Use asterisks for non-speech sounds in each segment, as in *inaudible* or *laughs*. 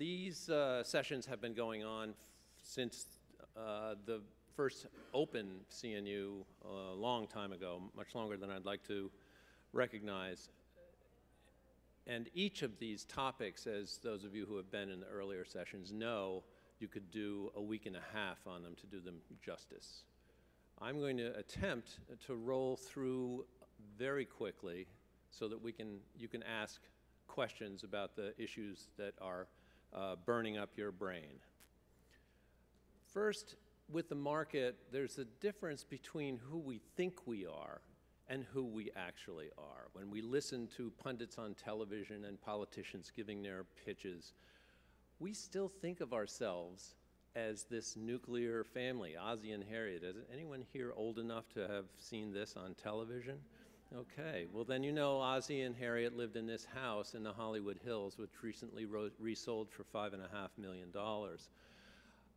these uh, sessions have been going on since uh, the first open CNU a long time ago, much longer than I'd like to recognize. And each of these topics, as those of you who have been in the earlier sessions know, you could do a week and a half on them to do them justice. I'm going to attempt to roll through very quickly so that we can, you can ask questions about the issues that are uh, burning up your brain. First, with the market, there's a difference between who we think we are and who we actually are. When we listen to pundits on television and politicians giving their pitches, we still think of ourselves as this nuclear family, Ozzie and Harriet. Is anyone here old enough to have seen this on television? Okay, well then you know Ozzie and Harriet lived in this house in the Hollywood Hills, which recently resold for five and a half million dollars.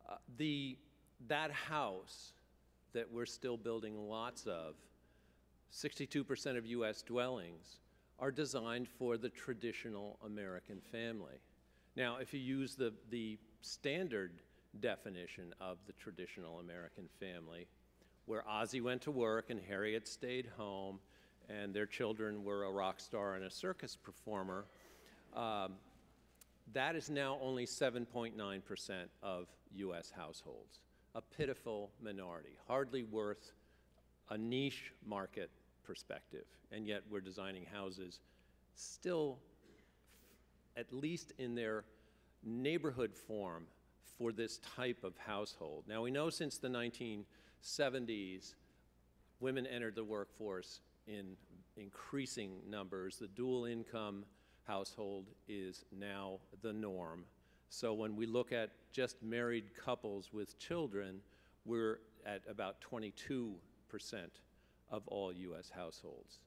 Uh, the that house that we're still building lots of, 62% of U.S. dwellings are designed for the traditional American family. Now, if you use the the standard definition of the traditional American family, where Ozzie went to work and Harriet stayed home and their children were a rock star and a circus performer, um, that is now only 7.9% of U.S. households, a pitiful minority, hardly worth a niche market perspective. And yet we're designing houses still, at least in their neighborhood form, for this type of household. Now we know since the 1970s, women entered the workforce in increasing numbers. The dual income household is now the norm. So when we look at just married couples with children, we're at about 22% of all U.S. households.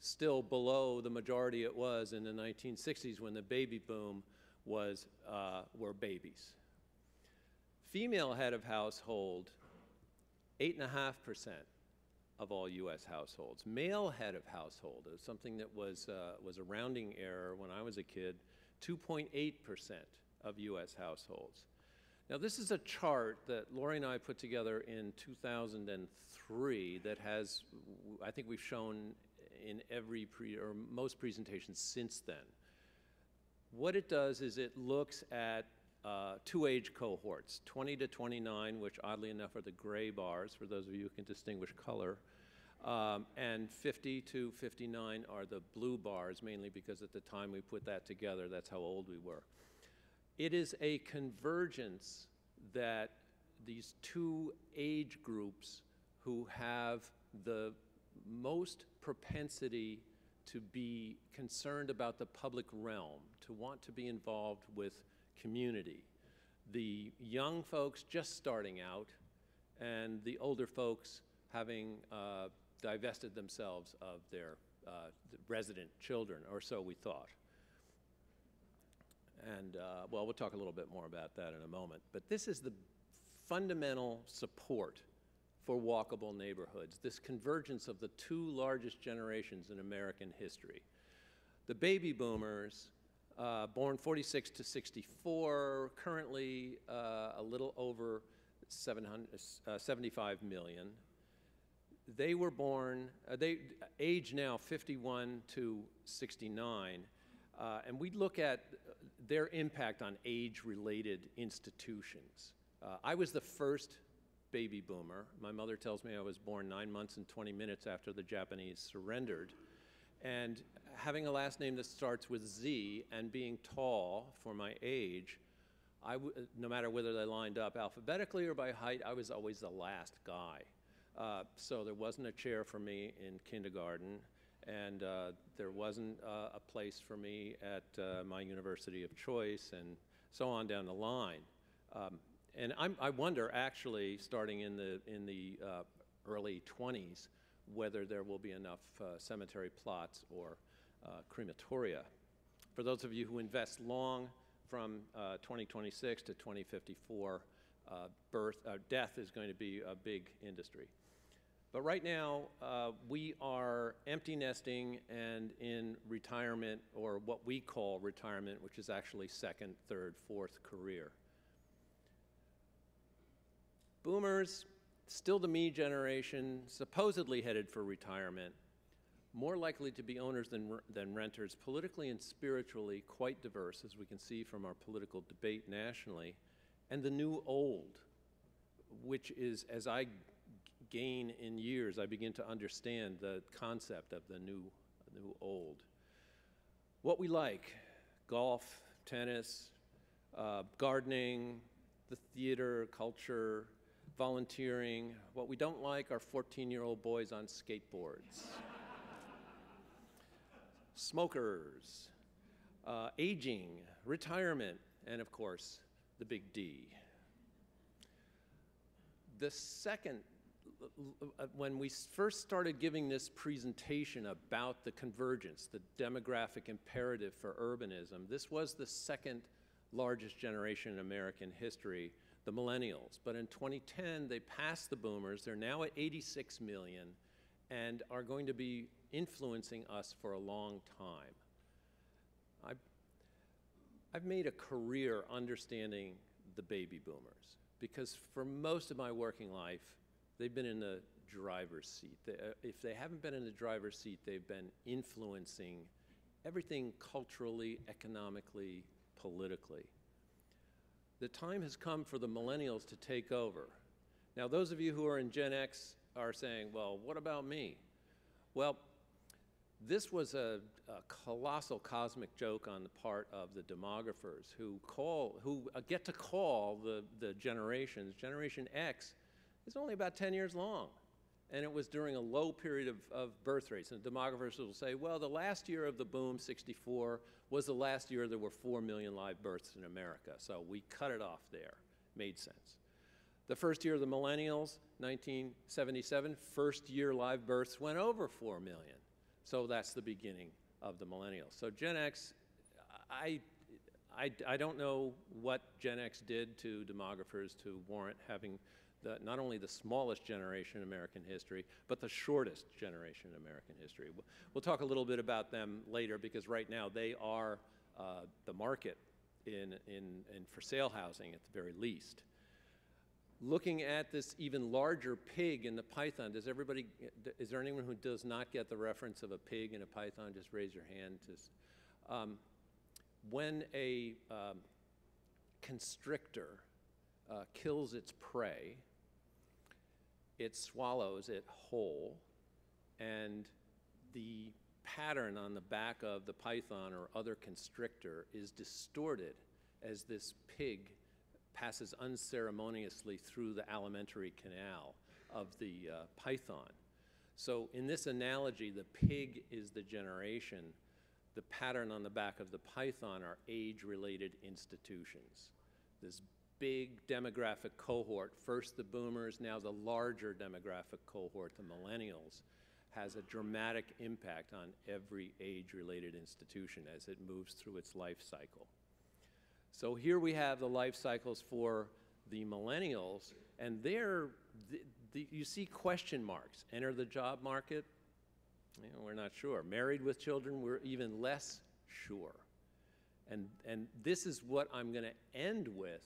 Still below the majority it was in the 1960s when the baby boom was, uh, were babies. Female head of household, 8.5% of all U.S. households. Male head of household is something that was, uh, was a rounding error when I was a kid, 2.8% of U.S. households. Now, this is a chart that Laurie and I put together in 2003 that has, I think we've shown in every pre or most presentations since then. What it does is it looks at uh, two age cohorts, 20 to 29, which oddly enough are the gray bars for those of you who can distinguish color, um, and 50 to 59 are the blue bars, mainly because at the time we put that together, that's how old we were. It is a convergence that these two age groups who have the most propensity to be concerned about the public realm, to want to be involved with community. The young folks just starting out and the older folks having uh, divested themselves of their uh, resident children, or so we thought. And, uh, well, we'll talk a little bit more about that in a moment. But this is the fundamental support for walkable neighborhoods, this convergence of the two largest generations in American history. The baby boomers uh, born 46 to 64, currently uh, a little over 700, uh, 75 million. They were born, uh, they age now 51 to 69, uh, and we look at their impact on age-related institutions. Uh, I was the first baby boomer. My mother tells me I was born nine months and 20 minutes after the Japanese surrendered. And having a last name that starts with Z and being tall for my age, I w- no matter whether they lined up alphabetically or by height, I was always the last guy. Uh, so there wasn't a chair for me in kindergarten, and uh, there wasn't uh, a place for me at uh, my university of choice, and so on down the line. Um, and I'm, i wonder, actually, starting in the in the uh, early 20s, whether there will be enough uh, cemetery plots or crematoria. For those of you who invest long from uh, 2026 to 2054, uh, birth, death is going to be a big industry. But right now, uh, we are empty nesting and in retirement, or what we call retirement, which is actually second, third, fourth career. Boomers, still the me generation, supposedly headed for retirement, more likely to be owners than, than renters, politically and spiritually quite diverse, as we can see from our political debate nationally, and the new old, which is, as I gain in years, I begin to understand the concept of the new, new old. What we like golf, tennis, uh, gardening, the theater, culture, volunteering. What we don't like are 14 year old boys on skateboards, *laughs* smokers, uh, aging, retirement, and of course, the big D. The second Uh, when we first started giving this presentation about the convergence, the demographic imperative for urbanism, this was the second largest generation in American history, the millennials. But in 2010, they passed the boomers. They're now at 86 million and are going to be influencing us for a long time. I've, I've made a career understanding the baby boomers because for most of my working life, they've been in the driver's seat. They, uh, if they haven't been in the driver's seat, they've been influencing everything culturally, economically, politically. The time has come for the millennials to take over. Now, those of you who are in Gen X are saying, well, what about me? Well, this was a, a, colossal cosmic joke on the part of the demographers who call, who uh, get to call the, the generations. Generation X is only about 10 years long. And it was during a low period of, of birth rates. And demographers will say, well, the last year of the boom, 64, was the last year there were 4 million live births in America. So we cut it off there. Made sense. The first year of the millennials, 1977, first year live births went over 4 million. So that's the beginning of the millennials. So Gen X, I, I, I don't know what Gen X did to demographers to warrant having the, not only the smallest generation in American history, but the shortest generation in American history. We'll, talk a little bit about them later because right now they are uh, the market in, in, in for sale housing at the very least. Looking at this even larger pig in the python, does everybody, is there anyone who does not get the reference of a pig and a python? Just raise your hand. Just, um, when a um, constrictor uh, kills its prey, it swallows it whole, and the pattern on the back of the python or other constrictor is distorted as this pig passes unceremoniously through the alimentary canal of the uh, python. So in this analogy, the pig is the generation. The pattern on the back of the python are age-related institutions. This big demographic cohort, first the boomers, now the larger demographic cohort, the millennials, has a dramatic impact on every age-related institution as it moves through its life cycle. So here we have the life cycles for the millennials, and there the, the, you see question marks. Enter the job market, you know, we're not sure. Married with children, we're even less sure. And, and this is what I'm going to end with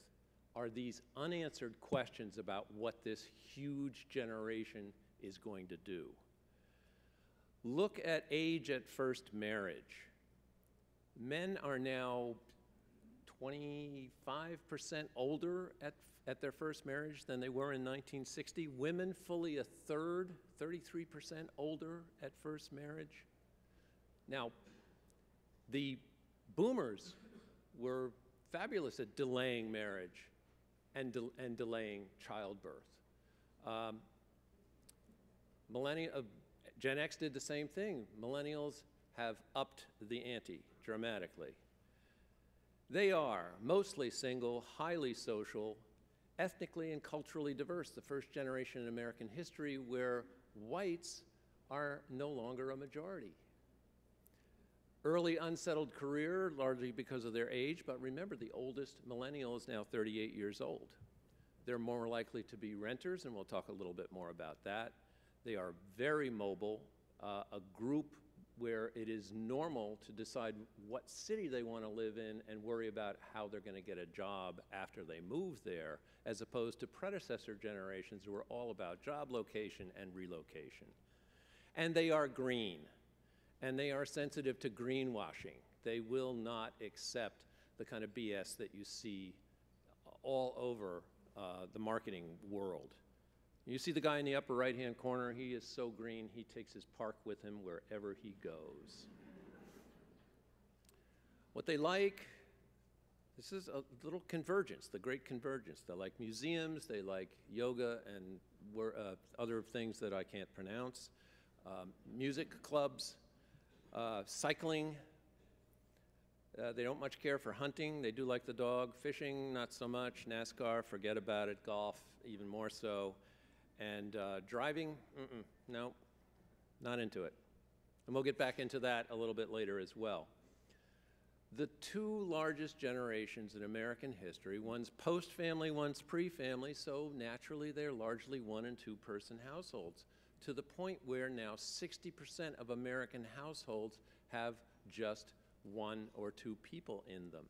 are these unanswered questions about what this huge generation is going to do. Look at age at first marriage. Men are now 25% older at, at their first marriage than they were in 1960. Women, fully a third, 33% older at first marriage. Now, the boomers were fabulous at delaying marriage and, de and delaying childbirth. Um, uh, Gen X did the same thing. Millennials have upped the ante dramatically. They are mostly single, highly social, ethnically and culturally diverse, the first generation in American history where whites are no longer a majority. Early unsettled career, largely because of their age, but remember the oldest millennial is now 38 years old. They're more likely to be renters, and we'll talk a little bit more about that. They are very mobile, uh, a group where it is normal to decide what city they want to live in and worry about how they're going to get a job after they move there, as opposed to predecessor generations who are all about job location and relocation. And they are green, and they are sensitive to greenwashing. They will not accept the kind of BS that you see all over uh, the marketing world. You see the guy in the upper right-hand corner? He is so green, he takes his park with him wherever he goes. What they like, this is a little convergence, the great convergence. They like museums, they like yoga and uh, other things that I can't pronounce, um, music clubs, uh, cycling. Uh, they don't much care for hunting. They do like the dog. Fishing, not so much. NASCAR, forget about it. Golf, even more so. And uh, driving, no, not into it. And we'll get back into that a little bit later as well. The two largest generations in American history, one's post-family, one's pre-family, so naturally they're largely one and two person households, to the point where now 60% of American households have just one or two people in them.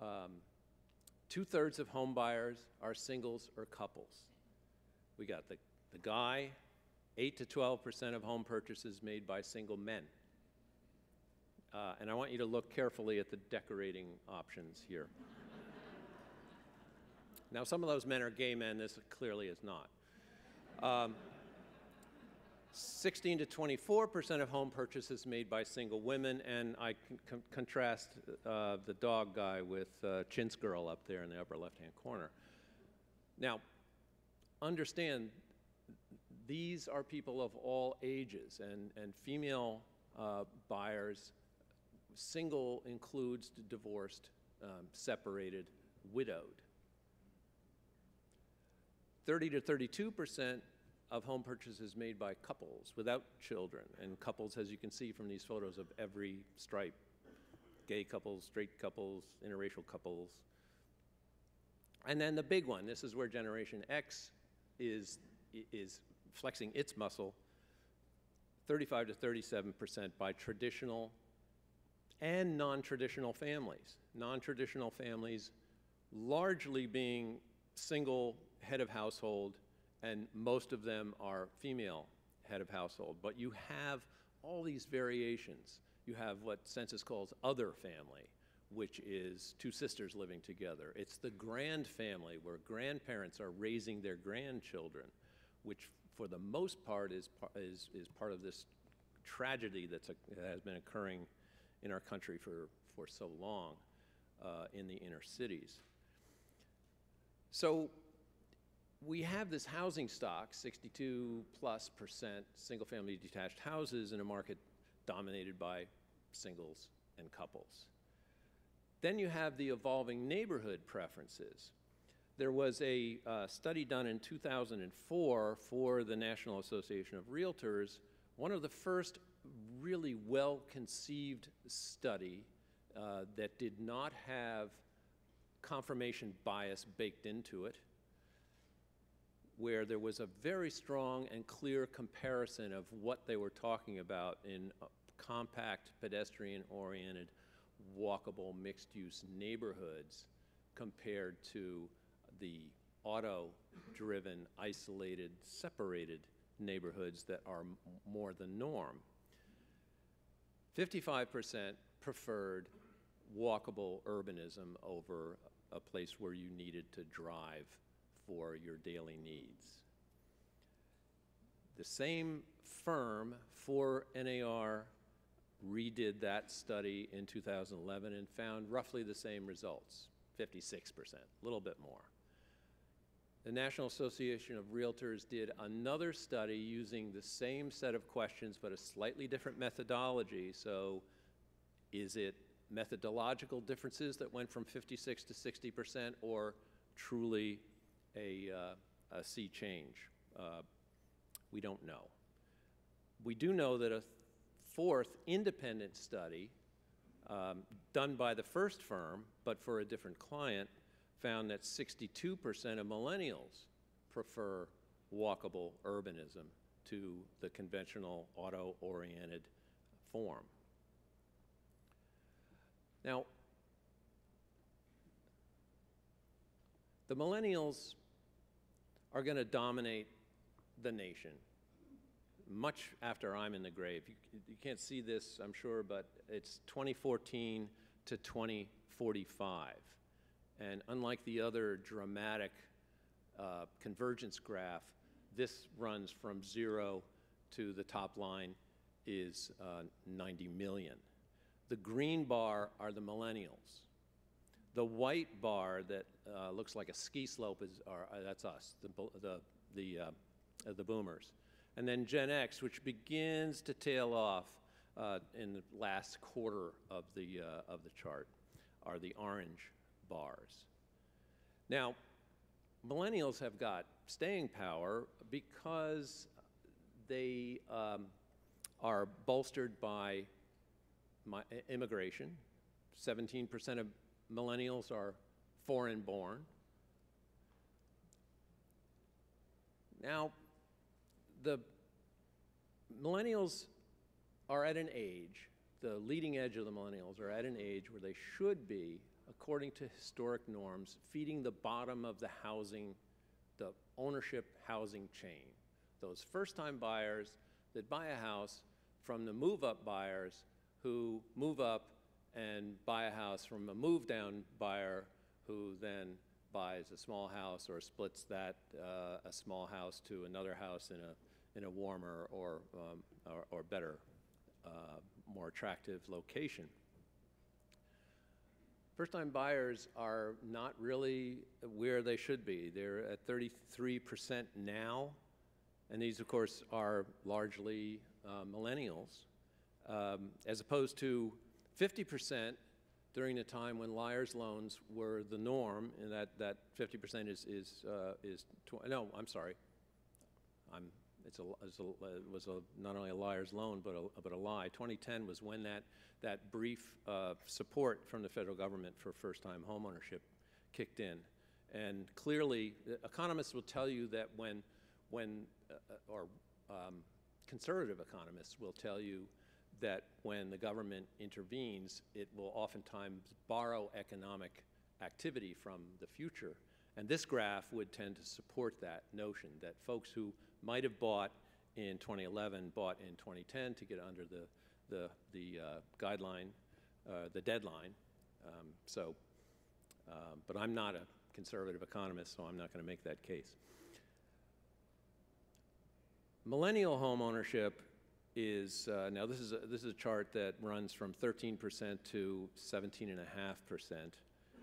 Um, Two-thirds of home buyers are singles or couples. We got the, the guy, 8 to 12% of home purchases made by single men. Uh, and I want you to look carefully at the decorating options here. *laughs* now, some of those men are gay men. This clearly is not. Um, 16 to 24 percent of home purchases made by single women, and I con contrast uh, the dog guy with uh, Chintz Girl up there in the upper left-hand corner. Now, understand these are people of all ages, and, and female uh, buyers, single includes divorced, um, separated, widowed. 30 to 32 percent of home purchases made by couples without children, and couples, as you can see from these photos, of every stripe, gay couples, straight couples, interracial couples. And then the big one, this is where Generation X is, is flexing its muscle, 35 to 37 percent by traditional and non-traditional families. Non-traditional families largely being single head of household and most of them are female head of household. But you have all these variations. You have what census calls other family, which is two sisters living together. It's the grand family where grandparents are raising their grandchildren, which for the most part is, is, is part of this tragedy that's that has been occurring in our country for, for so long uh, in the inner cities. So we have this housing stock, 62 plus percent single family detached houses in a market dominated by singles and couples. Then you have the evolving neighborhood preferences. There was a uh, study done in 2004 for the National Association of Realtors, one of the first really well conceived study uh, that did not have confirmation bias baked into it where there was a very strong and clear comparison of what they were talking about in uh, compact, pedestrian-oriented, walkable, mixed-use neighborhoods compared to the auto-driven, isolated, separated neighborhoods that are more the norm. 55% preferred walkable urbanism over a place where you needed to drive for your daily needs. The same firm for NAR redid that study in 2011 and found roughly the same results, 56%, a little bit more. The National Association of Realtors did another study using the same set of questions but a slightly different methodology. So is it methodological differences that went from 56 to 60 percent or truly a, uh, a sea change? Uh, we don't know. We do know that a fourth independent study um, done by the first firm, but for a different client, found that 62% of millennials prefer walkable urbanism to the conventional auto-oriented form. Now, the millennials are going to dominate the nation much after I'm in the grave. You, you, can't see this, I'm sure, but it's 2014 to 2045. And unlike the other dramatic uh, convergence graph, this runs from zero to the top line is uh, 90 million. The green bar are the millennials. The white bar that uh, looks like a ski slope is are, uh, that's us, the the the, uh, the boomers, and then Gen X, which begins to tail off uh, in the last quarter of the uh, of the chart, are the orange bars. Now, millennials have got staying power because they um, are bolstered by immigration. 17% of millennials are foreign born. Now, the millennials are at an age, the leading edge of the millennials are at an age where they should be, according to historic norms, feeding the bottom of the housing, the ownership housing chain. Those first time buyers that buy a house from the move up buyers who move up and buy a house from a move down buyer who then buys a small house or splits that uh, a small house to another house in a in a warmer or um, or, or, better, uh, more attractive location. First-time buyers are not really where they should be. They're at 33% now, and these, of course, are largely uh, millennials um, as opposed to 50% during the time when liar's loans were the norm, and that, that 50% is, is, uh, is no, I'm sorry. I'm, it's a, it's a, it was a, not only a liar's loan, but a, but a lie. 2010 was when that, that brief uh, support from the federal government for first-time homeownership kicked in. And clearly, economists will tell you that when, when uh, or um, conservative economists will tell you that when the government intervenes, it will oftentimes borrow economic activity from the future. And this graph would tend to support that notion that folks who might have bought in 2011 bought in 2010 to get under the, the, the uh, guideline, uh, the deadline. Um, so, um, but I'm not a conservative economist, so I'm not going to make that case. Millennial home ownership is, uh, now this is, a, this is a chart that runs from 13% to 17.5%,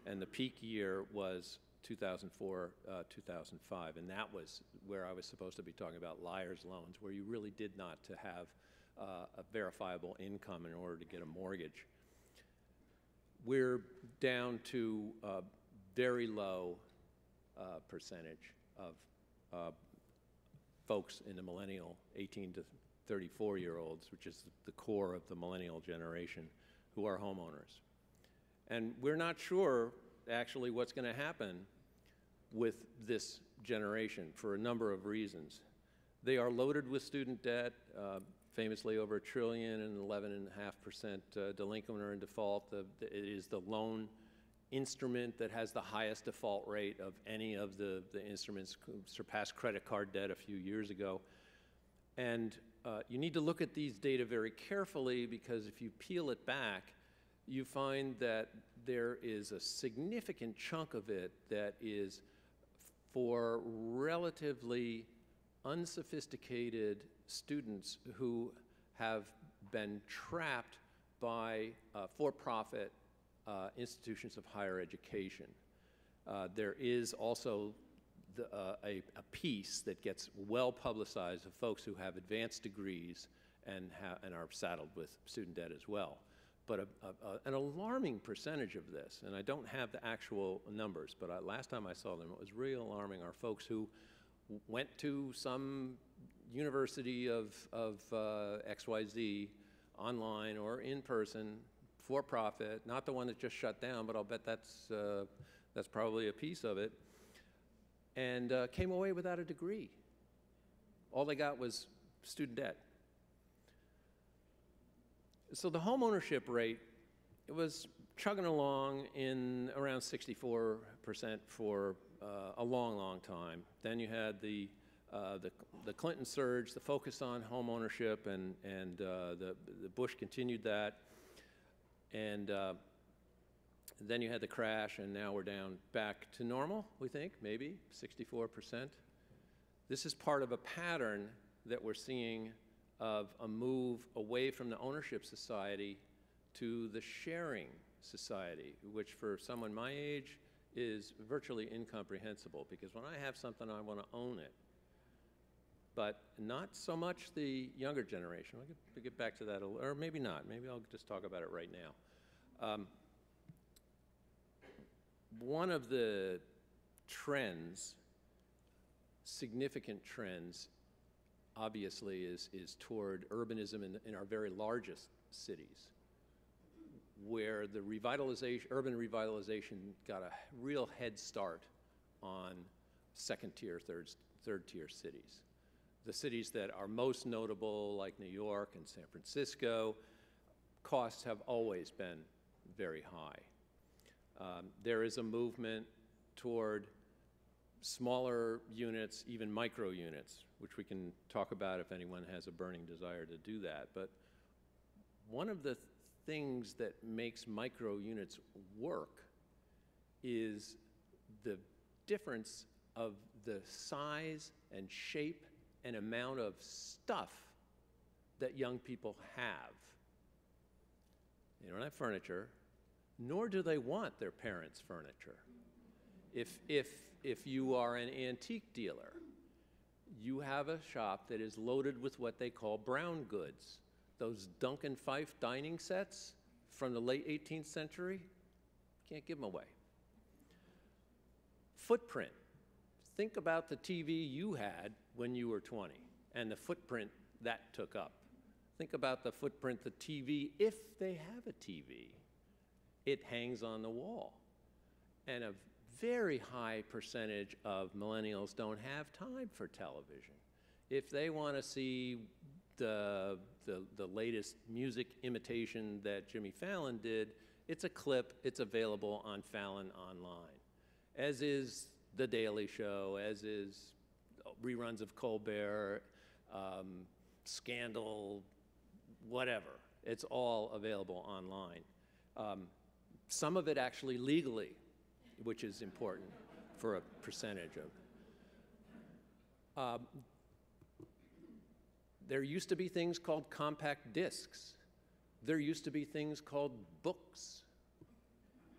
and the peak year was 2004, uh, 2005, and that was where I was supposed to be talking about liar's loans, where you really did not to have uh, a verifiable income in order to get a mortgage. We're down to a very low uh, percentage of uh, folks in the millennial 18 to 34 year olds, which is the core of the millennial generation, who are homeowners. And we're not sure actually what's going to happen with this generation for a number of reasons. They are loaded with student debt, uh, famously over a trillion and 11.5% uh, delinquent or in default. The, the, it is the loan instrument that has the highest default rate of any of the, the instruments, surpassed credit card debt a few years ago. And uh, you need to look at these data very carefully because if you peel it back, you find that there is a significant chunk of it that is for relatively unsophisticated students who have been trapped by uh, for-profit uh, institutions of higher education. Uh, there is also the, uh, a, a, piece that gets well publicized of folks who have advanced degrees and, and are saddled with student debt as well. But a, an alarming percentage of this, and I don't have the actual numbers, but I, last time I saw them, it was really alarming, are folks who went to some university of, of uh, XYZ online or in person, for profit, not the one that just shut down, but I'll bet that's, uh, that's probably a piece of it, and uh, came away without a degree. All they got was student debt. So the home ownership rate, it was chugging along in around 64% for uh, a long, long time. Then you had the, uh, the, the, Clinton surge, the focus on home ownership, and, and uh, the, the Bush continued that. And uh, then you had the crash, and now we're down back to normal, we think, maybe 64%. This is part of a pattern that we're seeing of a move away from the ownership society to the sharing society, which for someone my age is virtually incomprehensible because when I have something, I want to own it. But not so much the younger generation. We'll get, we'll get back to that, or maybe not. Maybe I'll just talk about it right now. Um, one of the trends, significant trends, obviously is, is toward urbanism in, in our very largest cities where the revitalization, urban revitalization got a real head start on second tier, third, third tier cities. The cities that are most notable, like New York and San Francisco, costs have always been very high. Um, there is a movement toward smaller units, even micro units, which we can talk about if anyone has a burning desire to do that. But one of the things that makes micro units work is the difference of the size and shape and amount of stuff that young people have. They don't have furniture, nor do they want their parents' furniture. If, if, if you are an antique dealer, you have a shop that is loaded with what they call brown goods those Duncan Phyfe dining sets from the late 18th century, can't give them away. Footprint. Think about the TV you had when you were 20 and the footprint that took up. Think about the footprint the TV, if they have a TV, it hangs on the wall. And a very high percentage of millennials don't have time for television. If they want to see the, the, the latest music imitation that Jimmy Fallon did, it's a clip, it's available on Fallon online, as is The Daily Show, as is reruns of Colbert, um, Scandal, whatever. It's all available online. Um, some of it actually legally, which is important for a percentage of. Um, there used to be things called compact discs. There used to be things called books.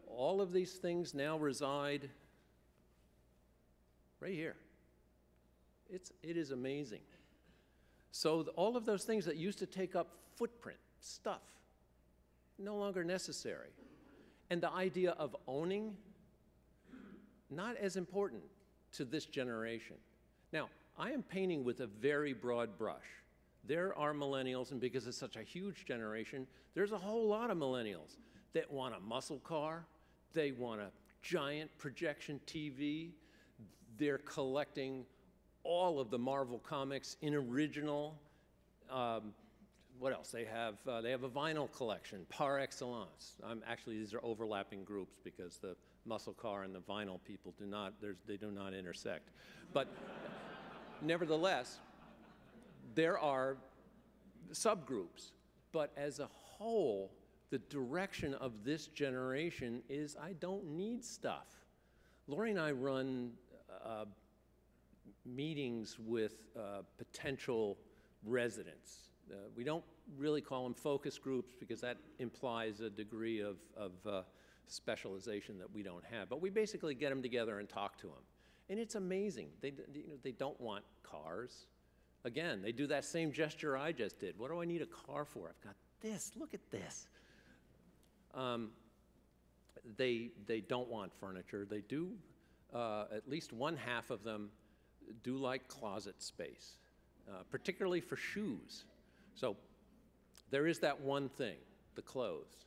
All of these things now reside right here. It's, it is amazing. So all of those things that used to take up footprint, stuff, no longer necessary. And the idea of owning, not as important to this generation. Now, I am painting with a very broad brush there are millennials, and because it's such a huge generation, there's a whole lot of millennials that want a muscle car, they want a giant projection TV, they're collecting all of the Marvel comics in original. Um, what else? They have uh, they have a vinyl collection par excellence. Um, actually, these are overlapping groups because the muscle car and the vinyl people do not they do not intersect. But *laughs* nevertheless, there are subgroups, but as a whole, the direction of this generation is I don't need stuff. Laurie and I run uh, meetings with uh, potential residents. Uh, we don't really call them focus groups because that implies a degree of, of uh, specialization that we don't have. But we basically get them together and talk to them. And it's amazing. They, you know, they don't want cars. Again, they do that same gesture I just did. What do I need a car for? I've got this. Look at this. Um, they, they don't want furniture. They do, uh, at least one half of them do like closet space, uh, particularly for shoes. So there is that one thing, the clothes.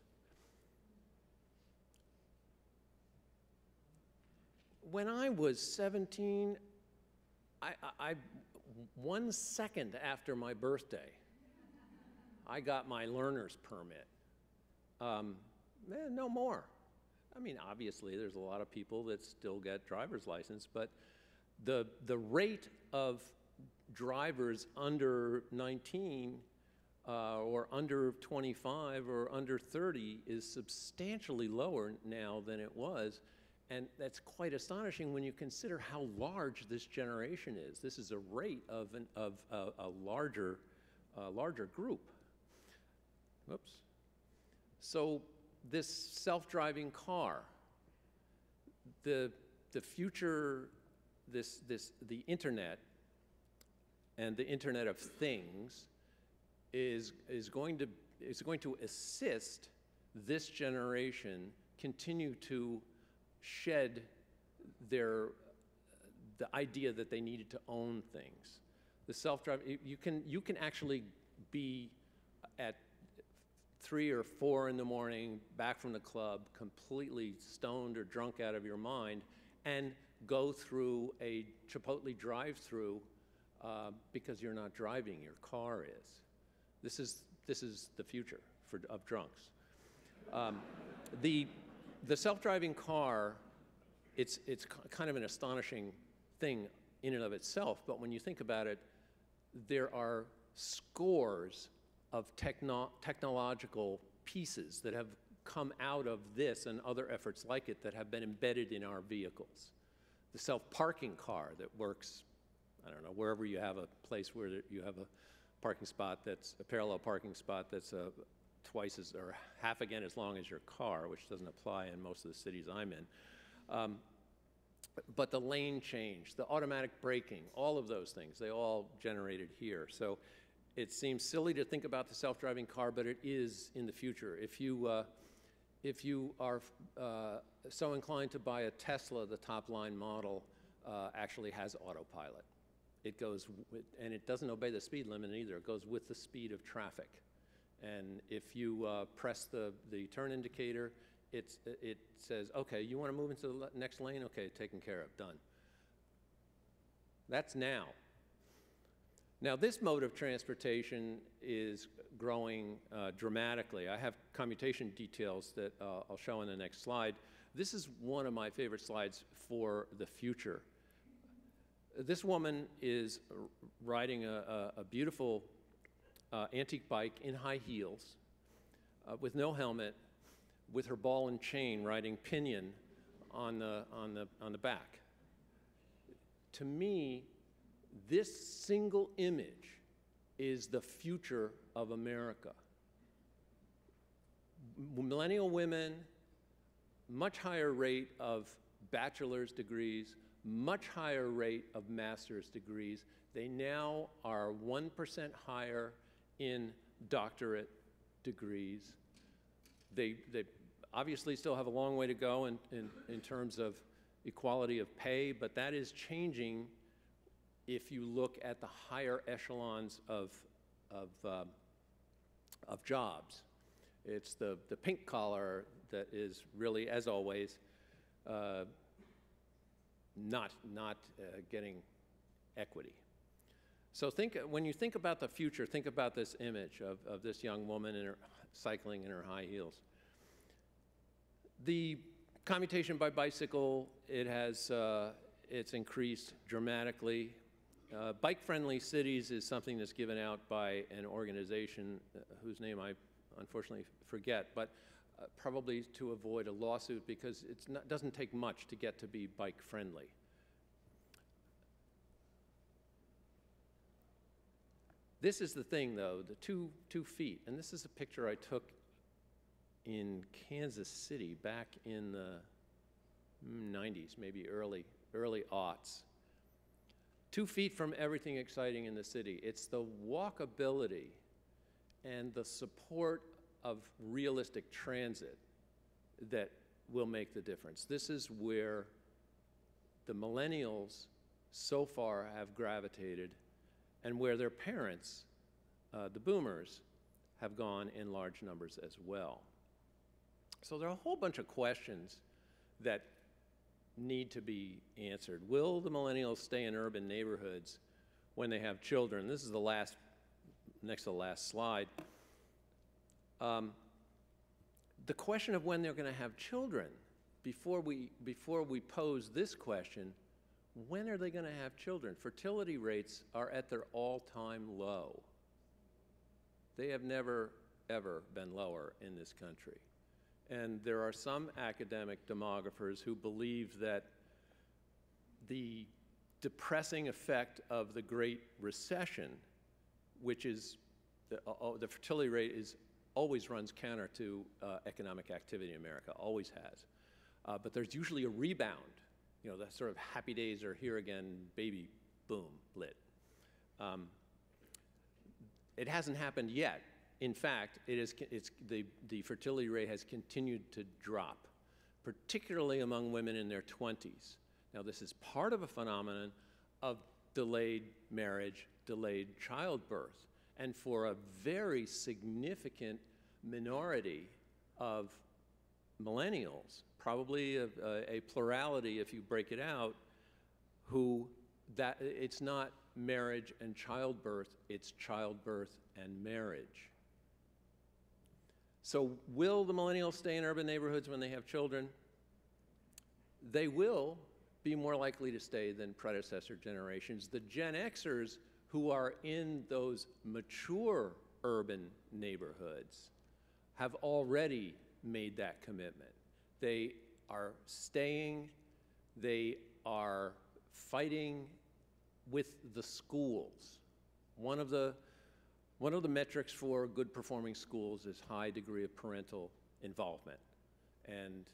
When I was 17, I, I, one second after my birthday, I got my learner's permit. Um, eh, no more. I mean, obviously, there's a lot of people that still get driver's license, but the, the rate of drivers under 19 uh, or under 25 or under 30 is substantially lower now than it was. And that's quite astonishing when you consider how large this generation is. This is a rate of, an, of a, larger, uh, larger group. Whoops. So this self-driving car, the, the future, this, this, the internet and the Internet of Things is, is, going to, is going to assist this generation continue to shed their, the idea that they needed to own things. The self-drive, you can, you can actually be at three or four in the morning, back from the club, completely stoned or drunk out of your mind, and go through a Chipotle drive-through uh, because you're not driving, your car is. This is, this is the future for, of drunks. Um, the, the self-driving car, it's, it's kind of an astonishing thing in and of itself, but when you think about it, there are scores of techno technological pieces that have come out of this and other efforts like it that have been embedded in our vehicles. The self-parking car that works I don't know, wherever you have a place where you have a parking spot that's a parallel parking spot that's uh, twice as, or half again as long as your car, which doesn't apply in most of the cities I'm in. Um, but the lane change, the automatic braking, all of those things, they all generated here. So it seems silly to think about the self-driving car, but it is in the future. If you, uh, if you are uh, so inclined to buy a Tesla, the top line model uh, actually has autopilot. It goes, and it doesn't obey the speed limit either. It goes with the speed of traffic. And if you uh, press the, the turn indicator, it's, it says, okay, you want to move into the next lane? Okay, taken care of, done. That's now. Now, this mode of transportation is growing uh, dramatically. I have commutation details that uh, I'll show in the next slide. This is one of my favorite slides for the future. This woman is riding a, a, a beautiful uh, antique bike in high heels uh, with no helmet, with her ball and chain riding pinion on the, on the, on the back. To me, this single image is the future of America. Millennial women, much higher rate of bachelor's degrees, much higher rate of master's degrees. They now are 1% higher in doctorate degrees. They, they obviously still have a long way to go in, in, in terms of equality of pay, but that is changing if you look at the higher echelons of, of, uh, of jobs. It's the, the pink collar that is really, as always, uh, not, not uh, getting equity. So think, when you think about the future, think about this image of, of this young woman in her, cycling in her high heels. The commutation by bicycle, it has, uh, it's increased dramatically. Uh, Bike-friendly cities is something that's given out by an organization uh, whose name I unfortunately forget, but uh, probably to avoid a lawsuit because it doesn't take much to get to be bike friendly. This is the thing though, the two, two feet, and this is a picture I took in Kansas City back in the 90s, maybe early, early aughts. Two feet from everything exciting in the city. It's the walkability and the support of realistic transit that will make the difference. This is where the millennials so far have gravitated and where their parents, uh, the boomers, have gone in large numbers as well. So there are a whole bunch of questions that need to be answered. Will the millennials stay in urban neighborhoods when they have children? This is the last, next to the last slide. Um, the question of when they're going to have children, before we, before we pose this question, when are they going to have children? Fertility rates are at their all-time low. They have never, ever been lower in this country. And there are some academic demographers who believe that the depressing effect of the Great Recession, which is the, uh, uh, the fertility rate is always runs counter to uh, economic activity in America, always has. Uh, but there's usually a rebound. You know, the sort of happy days are here again, baby boom, lit. Um, it hasn't happened yet. In fact, it is, it's, the, the fertility rate has continued to drop, particularly among women in their 20s. Now, this is part of a phenomenon of delayed marriage, delayed childbirth. And for a very significant minority of millennials, probably a, a, plurality if you break it out, who that it's not marriage and childbirth, it's childbirth and marriage. So will the millennials stay in urban neighborhoods when they have children? They will be more likely to stay than predecessor generations. The Gen Xers who are in those mature urban neighborhoods have already made that commitment. They are staying, they are fighting with the schools. One of the, one of the metrics for good performing schools is high degree of parental involvement. And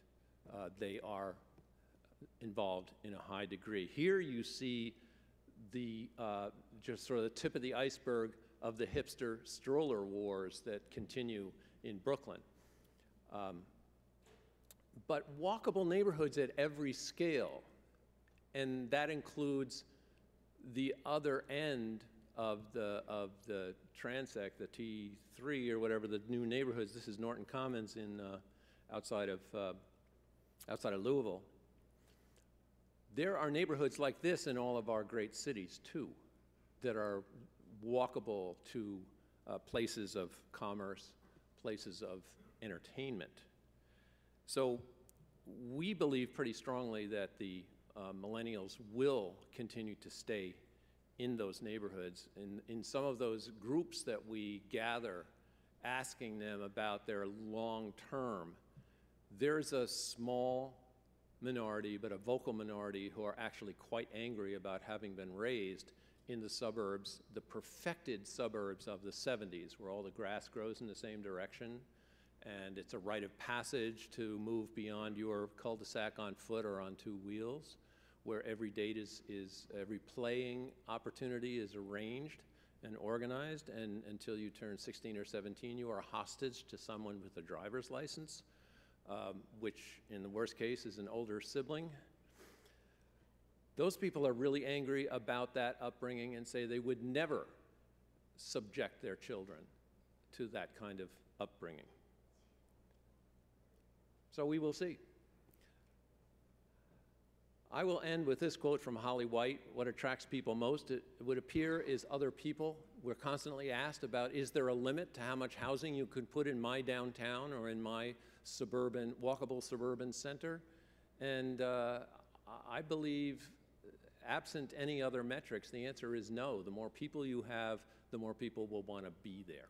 uh, they are involved in a high degree. Here you see the uh, just sort of the tip of the iceberg of the hipster stroller wars that continue in Brooklyn. Um, but walkable neighborhoods at every scale, and that includes the other end of the, of the transect, the T3 or whatever, the new neighborhoods. This is Norton Commons in, uh, outside, of, uh, outside of Louisville. There are neighborhoods like this in all of our great cities, too, that are walkable to uh, places of commerce, places of entertainment. So we believe pretty strongly that the uh, millennials will continue to stay in those neighborhoods. In, in some of those groups that we gather, asking them about their long term, there's a small minority, but a vocal minority who are actually quite angry about having been raised in the suburbs, the perfected suburbs of the 70s, where all the grass grows in the same direction, and it's a rite of passage to move beyond your cul-de-sac on foot or on two wheels, where every date is, is every playing opportunity is arranged and organized, and until you turn 16 or 17, you are hostage to someone with a driver's license um, which in the worst case is an older sibling. Those people are really angry about that upbringing and say they would never subject their children to that kind of upbringing. So we will see. I will end with this quote from Holly Whyte. What attracts people most, it would appear, is other people. We're constantly asked about is there a limit to how much housing you could put in my downtown or in my suburban, walkable suburban center. And uh, I believe, absent any other metrics, the answer is no. The more people you have, the more people will want to be there.